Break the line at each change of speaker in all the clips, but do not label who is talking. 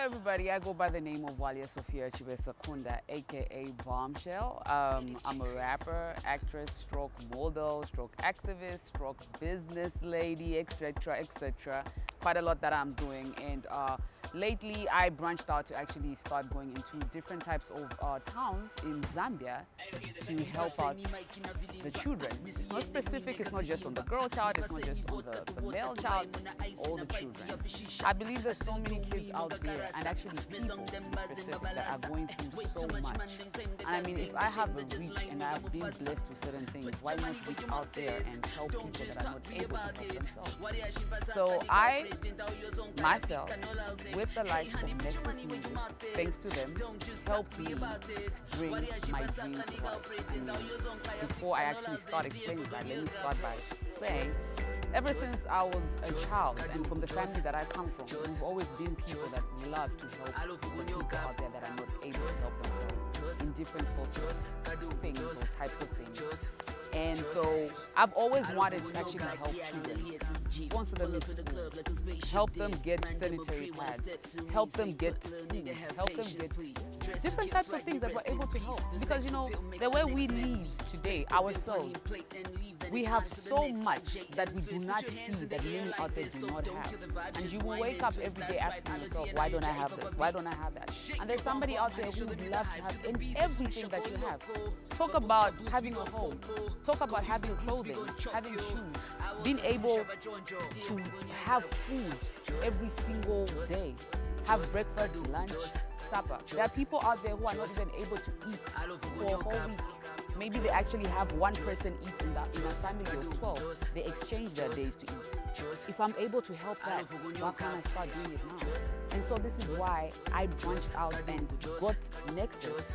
everybody. I go by the name of Bwalya Sofia Chibesakunda, aka Bombshell. Um, I'm a rapper, actress, stroke model, stroke activist, stroke business lady, etc., etc. Quite a lot that I'm doing, and uh, lately I branched out to actually start going into different types of uh, towns in Zambia to help out the children. It's not specific. It's not just on the girl child. It's not just on the, the male child. All the children. I believe there's so many kids out there, and actually people specific that are going through so much. And I mean, if I have a reach and I've been blessed with certain things, why not reach out there and help people that are not able to help themselves? So I, myself, with the likes of thanks to them, helped me bring my dream to life. Before I actually start explaining that, let me start by saying ever since I was a child and from the family that I come from, we've always been people that love to help people out there that are not able to help themselves in different sorts of things or types of things. And so I've always wanted to actually help children, sponsor them in school, help them get sanitary pads, help them get help them get different types of things that we're able to help. Because you know, the way we live today, ourselves, we have so much that we do not see that many others do not have. And you will wake up every day asking yourself, why don't I have this? Why don't I have that? And there's somebody out there who would love to have everything that you have. Talk about having a home. Talk about having clothing, having shoes, being able to have food every single day, have breakfast, lunch, supper. There are people out there who are not even able to eat for a whole week. Maybe they actually have one person eating that in a family of 12. They exchange their days to eat. If I'm able to help that, why can't I start doing it now? And so this is why I branched out and got Nexus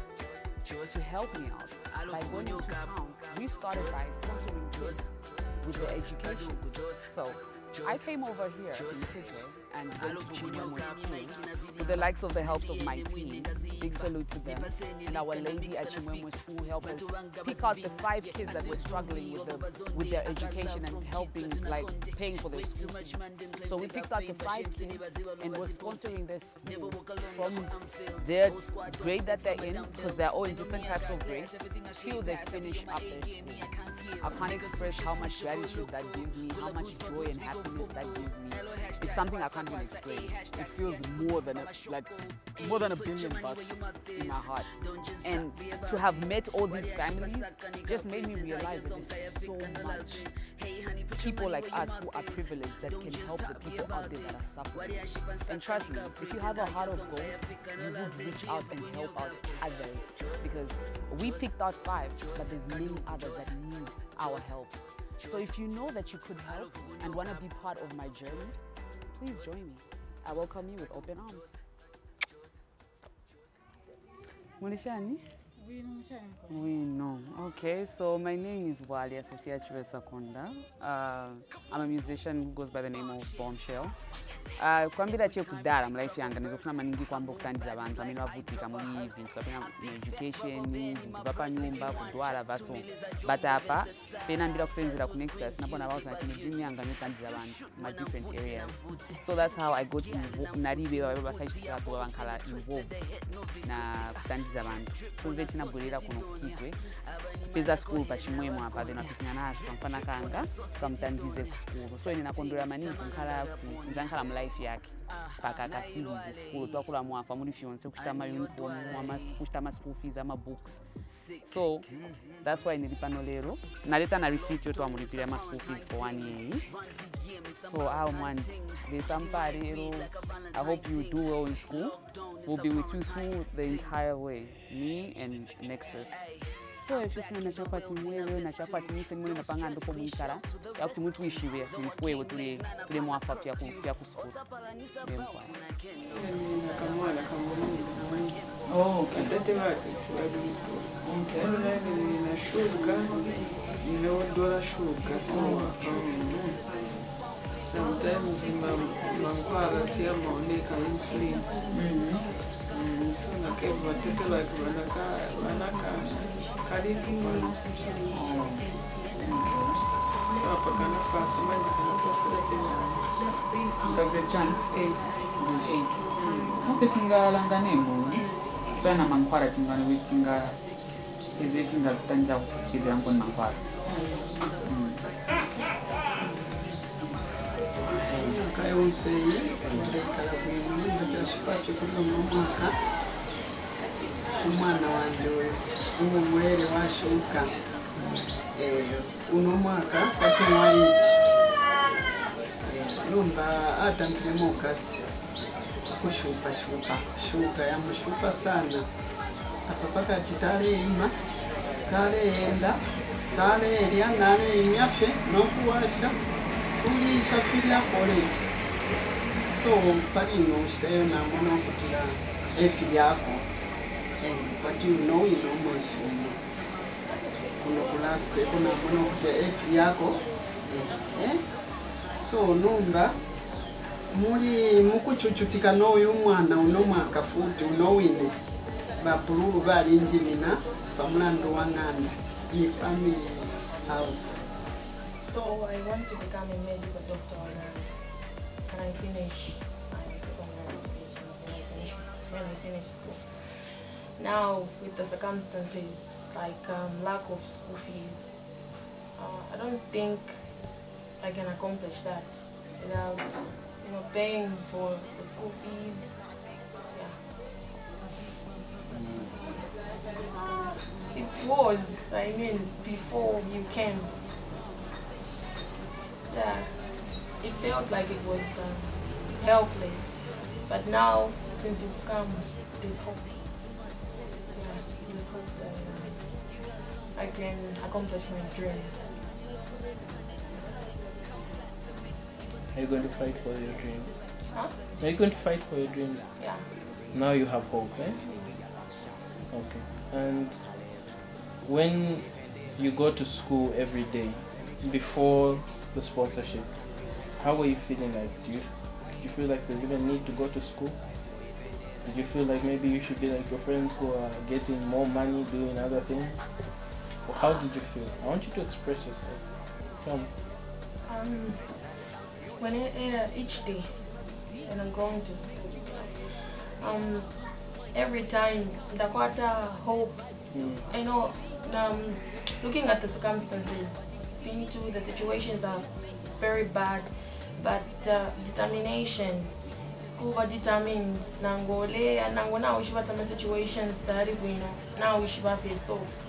to help me out by going into towns. We started by sponsoring kids with their education. So I came over here in Kitwe and went to Chimwemwe School with the likes of the helps of my team. Big salute to them. And our lady at Chimwemwe School helped us pick out the five kids that were struggling with, the, with their education and helping, like paying for their school fees. So we picked out the five kids and we're sponsoring their school from their grade that they're in, because they're all in different types of grades, till they finish up their school. I can't express how much gratitude that gives me, how much joy and happiness that gives me. It's something I can't even explain. It feels more than a, like more than a billion bucks in my heart. And to have met all these families just made me realize that there's so much people like us who are privileged that can help the people out there that are suffering. And trust me, if you have a heart of gold, you would reach out and help out others because we picked out five, but there's many others that need our help. So if you know that you could help and want to be part of my journey, please join me. I welcome you with open arms. We know. Okay, so my name is Walia Sofia Chivesakonda. Uh, I'm a musician who goes by the name of Bombshell. Uh, kwambira che kudhara mulife yanga ndizofuna maningi kwamba kutandiza vanhu pamene vavutika muri zvinhu kapena education zvinhu vapanyumba kudwara vaso but apa penambira kusenzera kunexus napona chino dream yanga notandiza vanhu madifferent areas so that's how i got narive vave kuva vankhala involved na kutandiza vanhu kunze tinabwerera kuno kukitwe tipedza sikulu pachimwemwe apa then apitinya nazo kamfana kanga kamtandize ku sikulu so ine nakondwera maningi nkhala nzankhala mu life yake. Paka pakakasirizi sikulu twakula mwafa muli fyonse kuchita mauniform kuchita ma school fees ama books. So that's why ndili pano lero. Naleta na receipt yoto amulipira ma school fees for one year. So awo mwandi lesampale ero i hope you do well in school will be with you through the entire way, me and Nexus. so ezvi tinona chakwati mwewe nachakwati mise mune napanga ndipo muikala yakuti muri tuishiwe mfwewe tule tule mwafa
pyakusukuta
atete vasivalinashuga ninaodora shuga so sometimes manguva akasiya maoneka insulin. Mm-hmm. So nakei vatete
vake vanakaripiwa
so apa kana pasa manje kana
pasira penaape tingalanga nemhuri kuya namankwara tinganove tinga eze tingazitandira kuchedzera ngoni mankwara
mm. omusenyu olwalekkala bwemu ndakyasipaaki okuzoma omwaka omwana wange oyo uwo muwere washuuka eh, uno mwaka kati mwaiti eh, lumba atambile mu august kushupashupa shuka yamushupa sana. Apa pakati taleima taleenda taleerya naleimyafye nokuwasha kuliisa filya koleji so palino usitayo namona kutila efi lyako know is almost uno kuno kulasiteko namona kutila efi lyako eh, eh. so numba muli mukuchuchutika noyu mwana uno mwaka futi unowine bapululu balinjimina pamulandu wa ng'anda ye family house.
So I want to become a medical doctor when I, finish my secondary education, when I finish, when I finish school. Now, with the circumstances like um, lack of school fees, uh, I don't think I can accomplish that without, you know, paying for the school fees. It was, I mean, before you came yeah, it felt like it was um, helpless. But now, since you've come, there's hope. Yeah, there's hope that uh, I can accomplish my dreams.
Are you going to fight for your dreams?
Huh?
Are you going to fight for your dreams?
Yeah.
Now you have hope, eh? Okay. And when you go to school every day, before the sponsorship, how were you feeling like? Do you, did you feel like there's even need to go to school? Did you feel like maybe you should be like your friends who are getting more money doing other things? Or how did you feel? I want you to express yourself. Tell me.
Um, when I, uh, each day when I'm going to school, um, every time the quarter hope,
Mm.
I know, um, looking at the circumstances, thing too, the situations are very bad, but uh, determination. Kuva determined. Nango leya nango nawo ichiva tamasituations tayari bwino na ichiva face off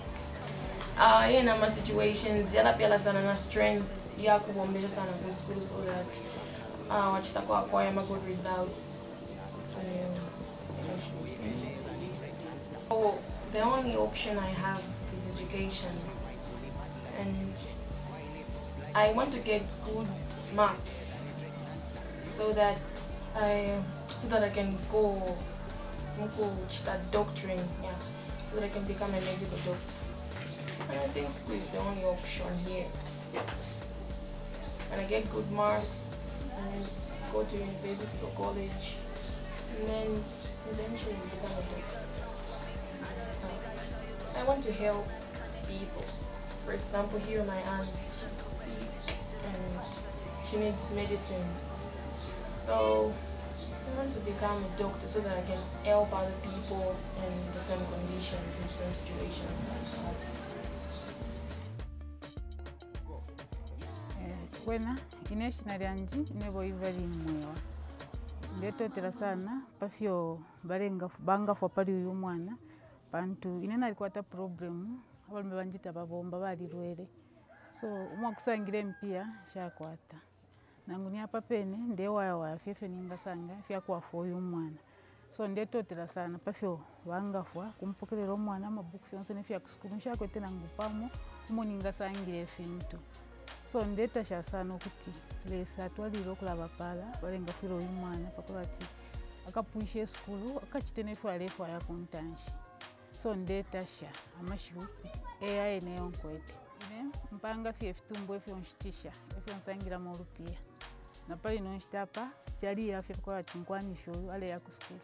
uh, yena masituations sana na strength ya kubombeza sana yakuvomberesana school so that uh, wachitakuwa kwaya magood results. Um, oh, the only option i have is education. And i want to get good marks. So that I so that I can go muku chita doctoring yeah so that I can become a medical doctor and I think school is the only option here. And I get good marks and go to university or college and then eventually become a doctor. I want to help people. For example, here my aunt, she's sick and she needs medicine. So I want to become a doctor so that I can help other people in the same conditions, in the same situations like that.
kwena ineshina lyanji ineboiva limwewa ndetotela sana pafyo bangafwa pali uyu mwana. Pantu ine nalikwata problemu abalume banjita babomba balilwele so umwakusangile mpia shakwata nangunia papene ndewayawaya fyefye ningasanga fyakuwafa uyu so ndetotela sana. Pafyo wangafwa kumpokelela omwana mabuku fyonse nefya kusukulu nshyakwete nangu pamwe umuningasangile efintu so ndetasha sana okuti lesa atwalile okulava pala valengafwile uyu mwana pakola ati akapuisha esukulu akacitene efyo alefo kuntanshi. So ndetasha amashiu eya ene yonkwete mpanga fye efitumbu efyo nshitisha. Efyo napala inonshita pa chaliya afya kola chinkwanisha oyu aleya kusukulu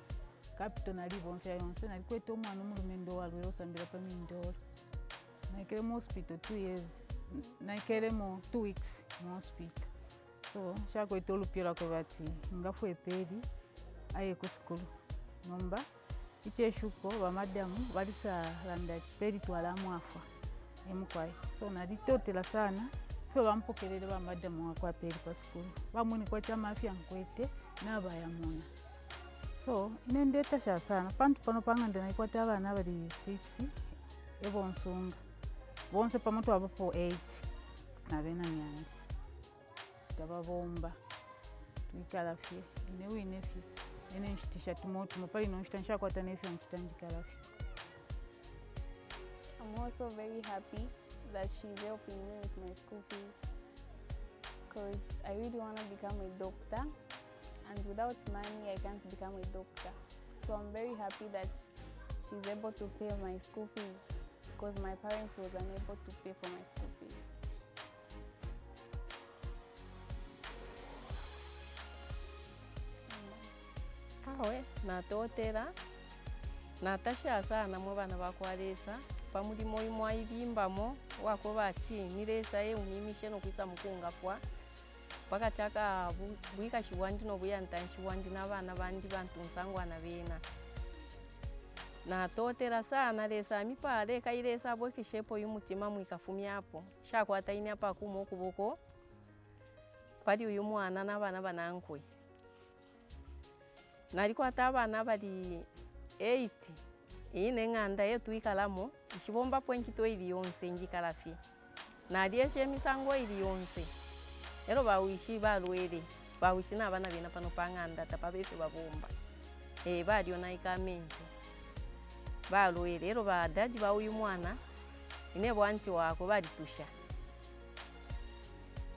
kapito nalipa onfya yonse nalikweta omwana omulume ndowalwile osambela pa mindolo naikele mu hospital two years naikelemo two weeks mu hospital. So shakweta olupia lwako vati ngafwepeli aye kusukulu nomba icheshuko vamadamu valisalanda chipeli twala mwafa emukwayi so nalitotela sana ffe bamupokerere bamadde muwakwapa eri pasukulu bamunikwa kyamafya nkwete nabayamona so nendeeta kyasaana pantu pano panga ndi naikwata abaana abali 6 ebonsunga bonse pamu twabapo 8 nabenanyanzi tababomba twikala fye ine wine fye ene nkitisha timotumo pali nonshita nshakwata nefye nkita njikalafye
I'm also very happy that she's helping me with my school fees because I really want to become a doctor and without money I can't become a doctor. So I'm very happy that she's able to pay my school fees because my parents was unable to pay for my school fees.
awe natotera natasha sana mwe bana bakwalesa pamulimo imwa ivimbamo wako vati nilesaye unimishe nokwisa mukungafwa pakataka bwika shiwandi nobuya ntani shiwandi na bana bandi vantu nsangwana vena natotela sana lesa mipale kailesa bwekishepo yumutima mwikafumyapo shakwata ini apa kumo kuboko pali uyu mwana na bana banankwe nalikwata abana bali 8 iyi neng'anda yetwikalamo ishibombapo enkito ili yonse njikalafye naliesha misango ili yonse ero bawishi balwele bawishi nabana bena pano pang'anda tapa babomba. E balio naika amenzi balwele ero badaji ba uyu mwana ine bwanti wako balitusha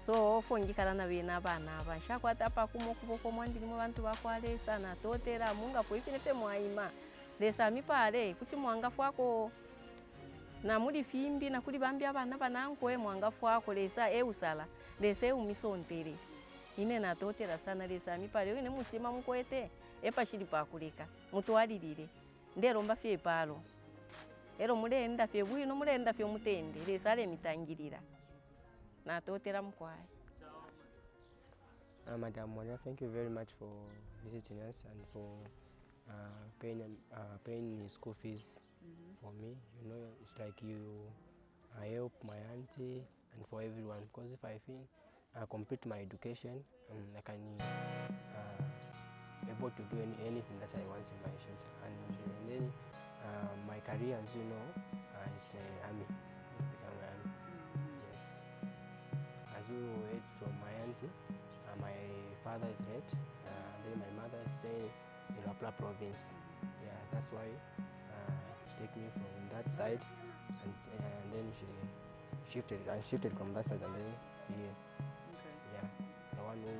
so ofo njikala na bena abana aba. Nshakwata pakuma okuboko mwandilimo bantu bakwalesa natotera mungapo ifinefe mwaima lesa pale kuti mwangafu wako namuli fimbi nakuli bambi abana banankwe mwangafu wako lesa eusala lesa eumisontere ine natotera sana lesa pale ine mutima mukwete epashili pakuleka mutwalilile ndelomba fye palo. Ero mulenda fye bwino mulenda fye mutende. Lesa lemitangilila natotera mukwaye
Uh, Madam Mwanya, thank you very much for visiting us and for uh, paying um, uh, paying the school fees for me. You know, it's like you I help my auntie and for everyone because if I feel I complete my education, and I can uh, able to do any, anything that I want in my future. And then uh, my career, as you know, uh, is uh, army. Become army. Yes. As you heard from my auntie, uh, my father is red, uh, then my mother is staying in Luapula province. Yeah, that's why uh, she take me from that side, and, and then she shifted. and shifted from that side, and then here. Yeah, the one who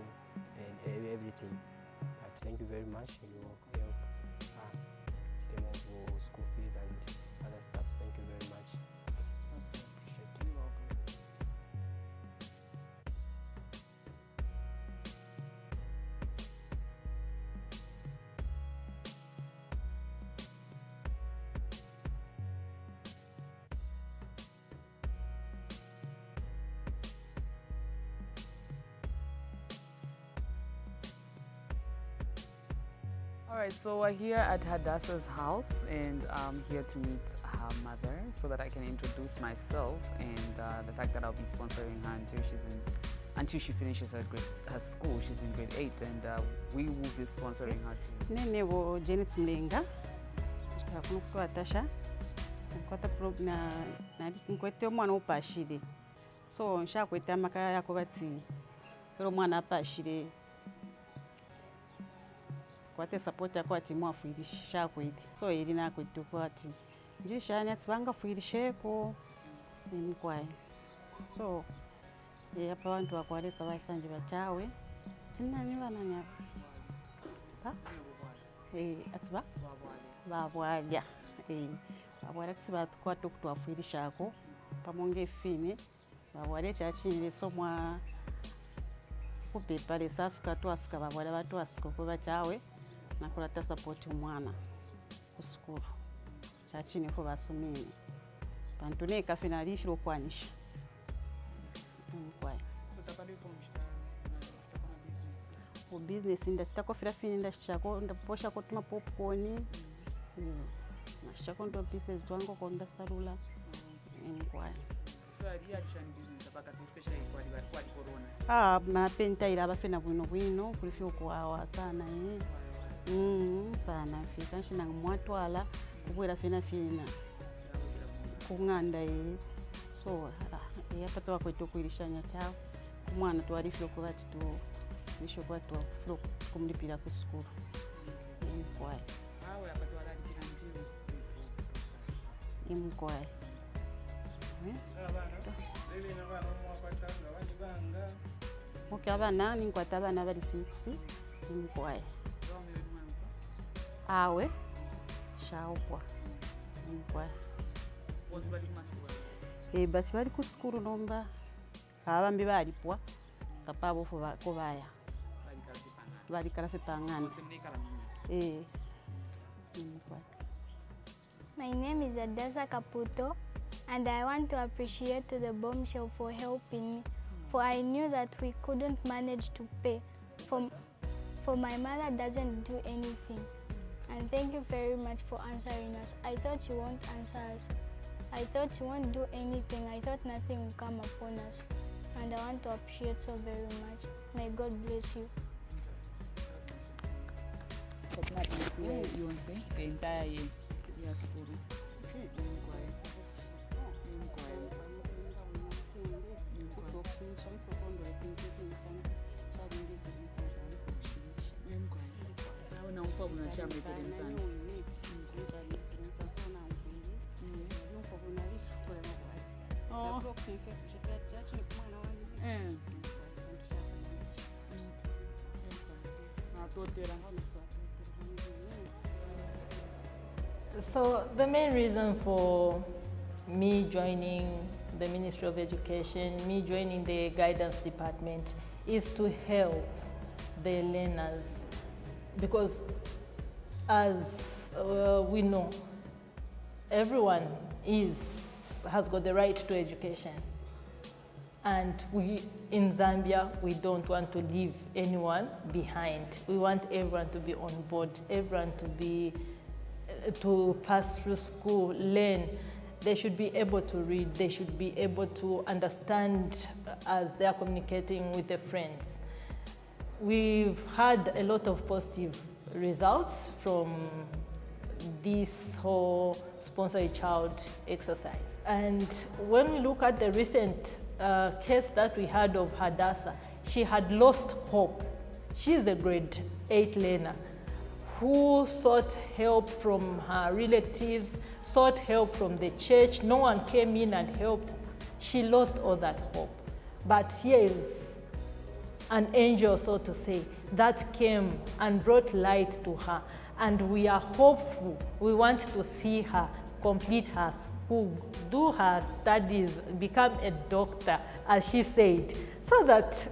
paid everything. But thank you very much. You All
right, so we're here at Hadassah's house, and I'm here to meet her mother so that I can introduce myself and uh, the fact that I'll be sponsoring her until she's in, until she finishes her grade, her school. She's in grade eight, and uh, we will be sponsoring her too.
nene Janet Mlenga ndikhala kuno kukawatasha nkwata nkwete omwana upashile so nshakwete amaka yako bati ero omwana apashile kwate sapoti yako ati mwafuirisha kwiti so ili na kwitu kwati njishani ati ko? Nimukwaye so apa vantu vakwalesa vaisanje vachawe tinani vananyapa eh vavwalya vavwalya e, kuti vakwate kuti vafuirishako pamonge fine vavwalya chachine so mwa kupepa lesasuka twasuka vavwalya vatwasuka kwevachawe nakola tasapoti umwana kusukulu
chachinepo basumini. Pantu nekafena lishile okwanyisha umkwaya
mm, ubizinesi ndacitako fini ndacichako ndaposhako tuma popcorn. Mm. Nacichako ndo pieces
twangu ko ndasalula enkwaya
ah napentaila abafena bwino bwino kulifyokuwawa sana eh mm, sana fika nshina mwatwala kubwera fina fina. Kung'anda iyi so ah, apa twakwete kwirishanya tawe kumwana twarifire kuba titu nisho kuba twafuro kumlipira ku
sukuru imkwaye
eh? muke abana ninkwata abana bali
6 imkwaye
awe. Shaukwa. Imkwayi
Wote bali kuma school.
bati bali ku sukulu nomba. Abambi balipwa papa bofu ko baya
Bali kazi
balikala fe pang'ana. E imkwayi
My name is Adessa Caputo, and I want to appreciate the bombshell for helping me, for I knew that we couldn't manage to pay. For, for my mother doesn't do anything. And thank you very much for answering us. I thought you won't answer us. I thought you won't do anything. I thought nothing would come upon us. And I want to appreciate so very much. May God bless you.
Automatically yonse the entire year ya school. Awe na mfa kuna shamba ipele. Oh.
So the main reason for me joining the Ministry of Education, me joining the guidance department is to help the learners because as uh, we know, everyone is, has got the right to education. And we, in Zambia, we don't want to leave anyone behind. We want everyone to be on board, everyone to be, uh, to pass through school, learn. They should be able to read, they should be able to understand as they are communicating with their friends. We've had a lot of positive results from this whole sponsor a child exercise. And when we look at the recent uh, case that we had of Hadassah, she had lost hope. She is a grade eight learner who sought help from her relatives, sought help from the church. No one came in and helped. She lost all that hope. But here is an angel, so to say, that came and brought light to her. And we are hopeful. We want to see her complete her school, do her studies, become a doctor, as she said, so that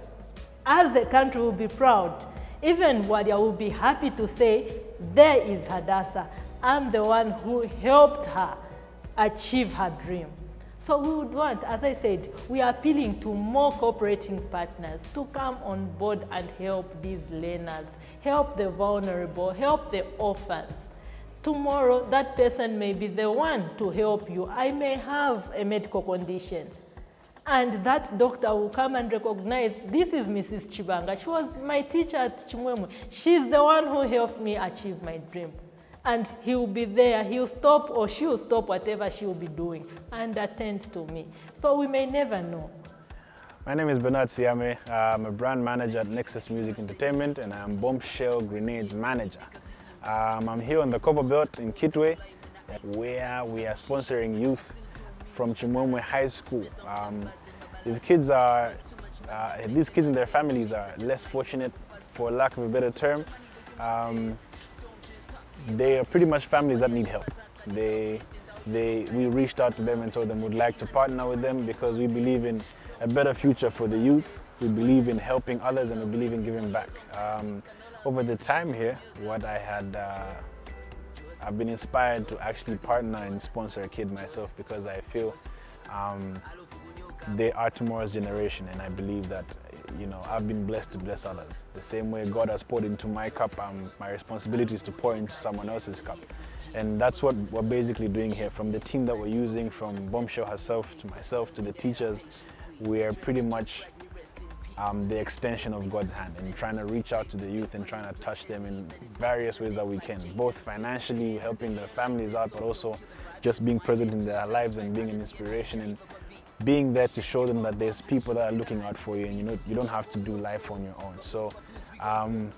as a country will be proud. Even Bwalya will be happy to say, there is Hadassah. I'm the one who helped her achieve her dream. So we would want, as I said, we are appealing to more cooperating partners to come on board and help these learners, help the vulnerable, help the orphans. Tomorrow, that person may be the one to help you. I may have a medical condition. And that doctor will come and recognize this is Mrs. Chibanga. She was my teacher at Chimwemwe. She's the one who helped me achieve my dream. And he will be there. He'll stop or she'll stop whatever she will be doing and attend to me. So we may never know.
My name is Bernard Siame. I'm a brand manager at Nexus Music Entertainment and I'm Bombshell Grenades manager. Um, I'm here on the Copper Belt in Kitwe where we are sponsoring youth from Chimwemwe High School. Um, these kids are, uh, these kids and their families are less fortunate for lack of a better term. Um, they are pretty much families that need help. They, they, we reached out to them and told them we'd like to partner with them because we believe in a better future for the youth. We believe in helping others and we believe in giving back. Um, over the time here, what I had, uh, I've been inspired to actually partner and sponsor a kid myself because I feel um, they are tomorrow's generation, and I believe that you know I've been blessed to bless others. The same way God has poured into my cup, um, my responsibility is to pour into someone else's cup, and that's what we're basically doing here. From the team that we're using, from Bombshell herself to myself to the teachers, we are pretty much um, the extension of God's hand and trying to reach out to the youth and trying to touch them in various ways that we can, both financially, helping their families out, but also just being present in their lives and being an inspiration and being there to show them that there's people that are looking out for you and you know you don't have to do life on your own. So um,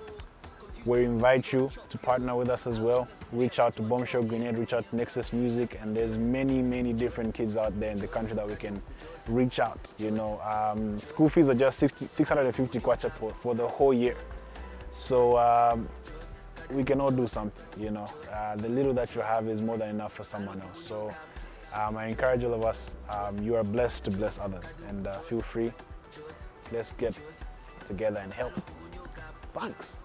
we invite you to partner with us as well. Reach out to Bombshell Grenade, reach out to Nexus Music, and there's many, many different kids out there in the country that we can reach out. You know, um, school fees are just 60, 650 kwacha for, for the whole year. So um, we can all do something, you know. Uh, the little that you have is more than enough for someone else. So um, I encourage all of us, um, you are blessed to bless others and uh, feel free. Let's get together and help. Thanks.